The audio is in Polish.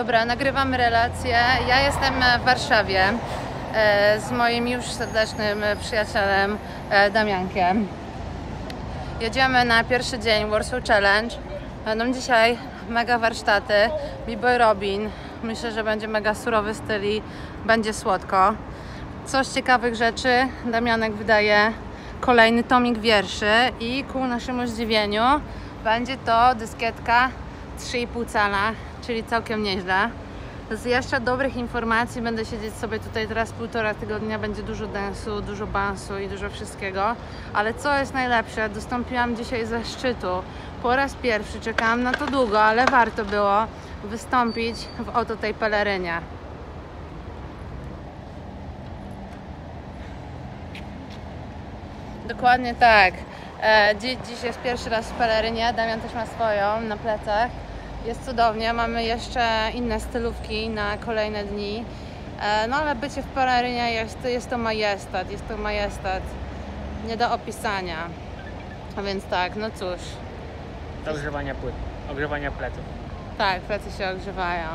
Dobra, nagrywamy relację. Ja jestem w Warszawie e, z moim już serdecznym przyjacielem e, Damiankiem. Jedziemy na pierwszy dzień Warsaw Challenge. Będą dzisiaj mega warsztaty. B-Boy Robin. Myślę, że będzie mega surowy styl i będzie słodko. Coś ciekawych rzeczy. Damianek wydaje kolejny tomik wierszy i ku naszemu zdziwieniu będzie to dyskietka 3,5 cala, czyli całkiem nieźle. Z jeszcze dobrych informacji będę siedzieć sobie tutaj teraz półtora tygodnia, będzie dużo densu, dużo bansu i dużo wszystkiego. Ale co jest najlepsze, dostąpiłam dzisiaj ze szczytu. Po raz pierwszy czekałam na to długo, ale warto było wystąpić w oto tej pelerynie. Dokładnie tak. E, dziś, jest pierwszy raz w pelerynie, Damian też ma swoją na plecach. Jest cudownie, mamy jeszcze inne stylówki na kolejne dni. E, no ale bycie w pelerynie jest, jest to majestat, jest to majestat nie do opisania. A więc tak, no cóż, Do ogrzewania płyt, ogrzewania pleców. tak, plecy się ogrzewają.